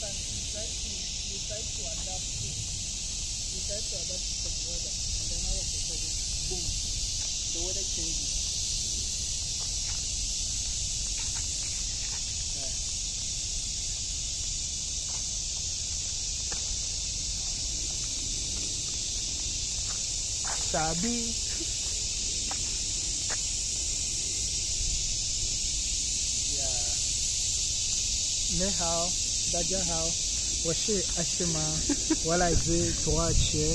try to adapt to. We try to adapt to the weather, and then all of a sudden, boom, the weather changes. Sabi. yeah. 你好，大家好，我是阿西玛，我来自土耳其。